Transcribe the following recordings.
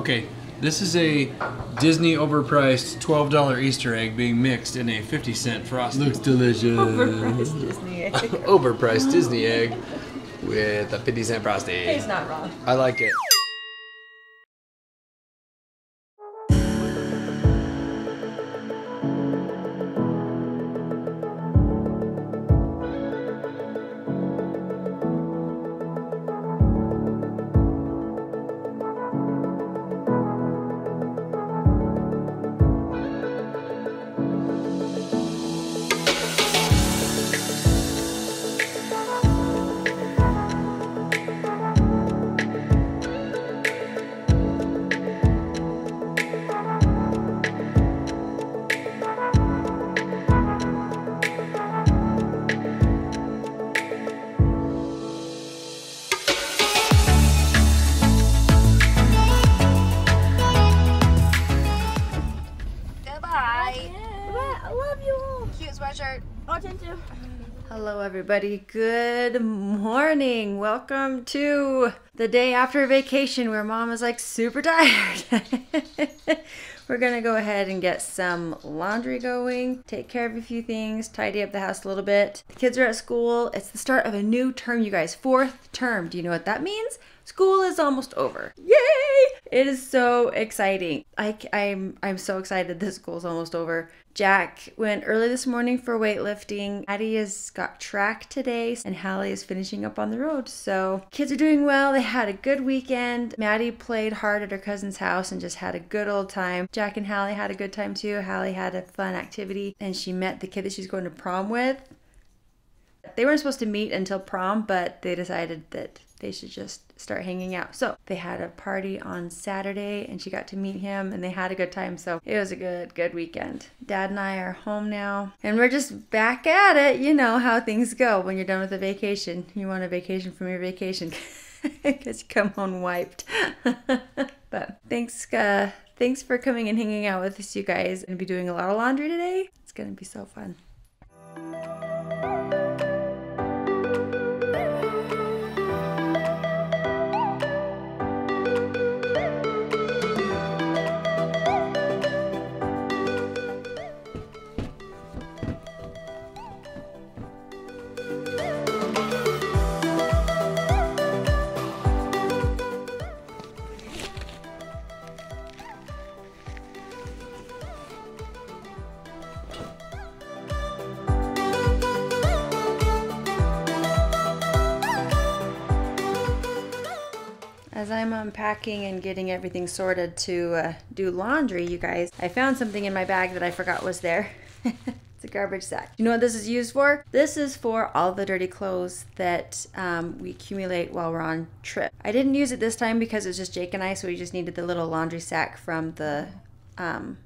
Okay, this is a Disney overpriced $12 Easter egg being mixed in a 50 cent frosting. Looks delicious. Overpriced Disney egg. Overpriced Disney egg with a 50 cent frosting. He's not wrong. I like it. Hello, everybody. Good morning. Welcome to the day after vacation where mom is like super tired. We're going to go ahead and get some laundry going, take care of a few things, tidy up the house a little bit. The kids are at school. It's the start of a new term, you guys. Fourth term. Do you know what that means? School is almost over. Yay! It is so exciting. I, I'm I'm so excited that school's almost over. Jack went early this morning for weightlifting. Addie has got track today, and Hallie is finishing up on the road. So kids are doing well. They had a good weekend. Maddie played hard at her cousin's house and just had a good old time. Jack and Hallie had a good time too. Hallie had a fun activity, and she met the kid that she's going to prom with. They weren't supposed to meet until prom, but they decided that they should just start hanging out. So they had a party on Saturday and she got to meet him and they had a good time. So it was a good, good weekend. Dad and I are home now and we're just back at it. You know how things go when you're done with a vacation. You want a vacation from your vacation because you come home wiped. but thanks, uh, thanks for coming and hanging out with us, you guys. And be doing a lot of laundry today. It's gonna be so fun. I'm unpacking and getting everything sorted to uh, do laundry, you guys, I found something in my bag that I forgot was there. it's a garbage sack. You know what this is used for? This is for all the dirty clothes that um, we accumulate while we're on trip. I didn't use it this time because it's just Jake and I, so we just needed the little laundry sack from the um,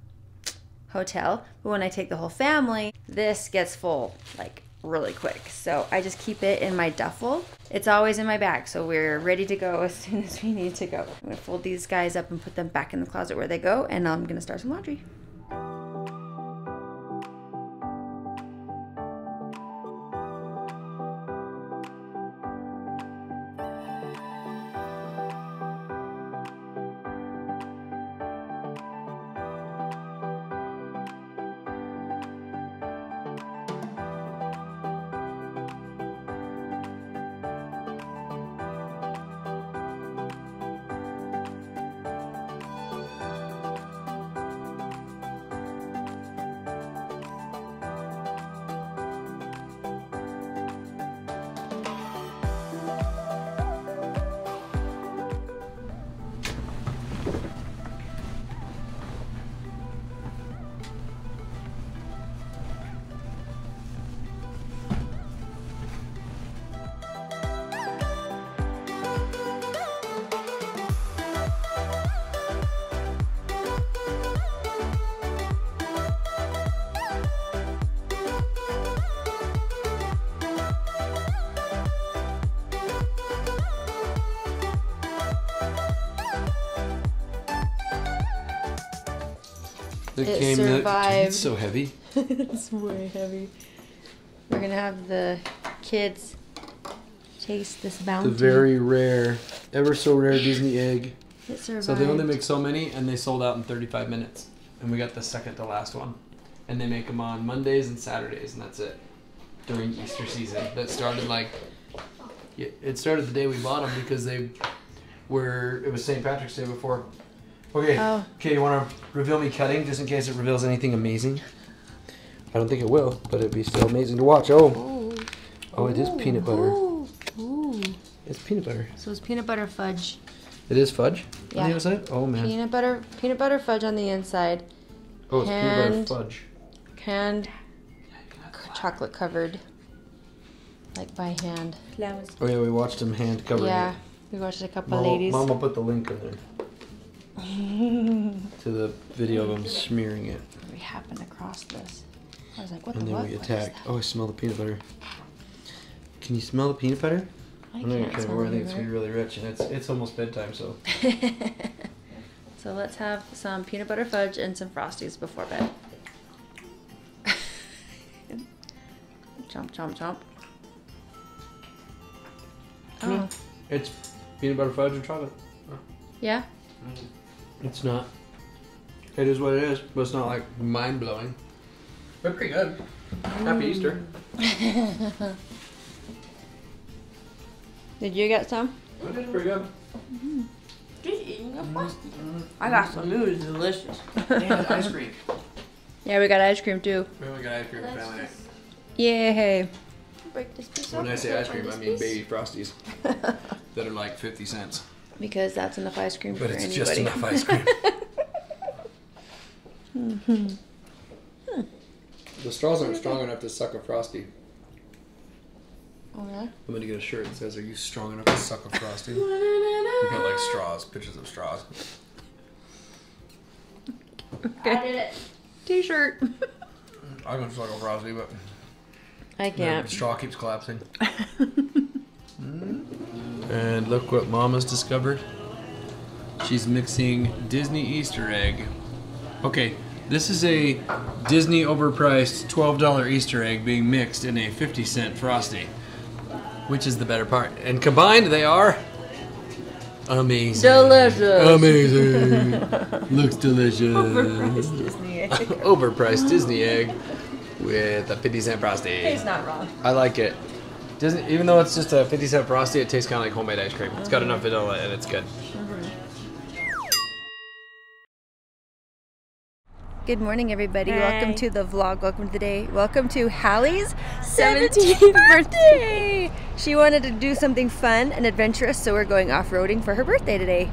hotel. But when I take the whole family, this gets full like really quick. So I just keep it in my duffel. It's always in my bag, so we're ready to go as soon as we need to go. I'm gonna fold these guys up and put them back in the closet where they go, and I'm gonna start some laundry. The It came- survived. It's so heavy. it's way heavy. We're gonna have the kids taste this The very rare, ever so rare Disney egg It survived. So they only make so many, and they sold out in 35 minutes. And we got the second to last one. And they make them on Mondays and Saturdays, and that's it. During Easter season, that started like. It started the day we bought them because they were. It was St. Patrick's Day before. Okay. Oh. Okay, you want to reveal me cutting just in case it reveals anything amazing? I don't think it will, but it'd be still amazing to watch. Oh, Ooh. oh, it is peanut butter. Ooh. Ooh. It's peanut butter. So it's peanut butter fudge. It is fudge yeah. on the outside. Oh man. Peanut butter, peanut butter fudge on the inside, oh, it's hand- peanut butter fudge. canned, c- chocolate covered, like by hand. Oh yeah, we watched him hand covering yeah, it. we watched a couple Mom, ladies. Mom will put the link in there to the video of him smearing it, we happened across this. I was like, what and the then we attacked. Oh, I smell the peanut butter. Can you smell the peanut butter? I can't smell. I think it's gonna be really rich, and it's it's almost bedtime, so so let's have some peanut butter fudge and some frosties before bed. chomp, chomp, chomp. Oh, it's peanut butter fudge and chocolate. yeah. Mm-hmm. It's not. It is what it is, but it's not like mind blowing. But pretty good. Happy Easter. Did you get some? It is pretty good. Mm-hmm. Just eating a mm-hmm. frosty. Mm-hmm. I got some. It was delicious. And ice cream. Yeah, we got ice cream too. We only got ice cream for Let's family night. just Yay! break this piece When up. I say ice cream, I This mean piece. baby frosties that are like fifty cents. Because that's enough ice cream But for it's anybody. just enough ice cream. Mm-hmm. the straws aren't strong enough to suck a frosty. Oh, yeah? I'm gonna get a shirt that says, "Are you strong enough to suck a frosty?" We got like straws, pictures of straws. I did it. T-shirt. I can suck a frosty, but I can't. The straw keeps collapsing. and look what Mama's discovered. She's mixing Disney Easter egg. Okay, this is a Disney overpriced $12 Easter egg being mixed in a 50 cent frosty. Which is the better part? And combined, they are amazing. Delicious. Amazing. Looks delicious. Overpriced Disney. egg. Overpriced Disney egg with a 50 cent frosty. It's not wrong. I like it. Doesn't even though it's just a 50 cent frosty, it tastes kind of like homemade ice cream. It's got enough vanilla and it's good. Mm-hmm. Good morning, everybody. Hey. Welcome to the vlog. Welcome to the day. Welcome to Hallie's 17th 17th birthday. She wanted to do something fun and adventurous, so we're going off roading for her birthday today.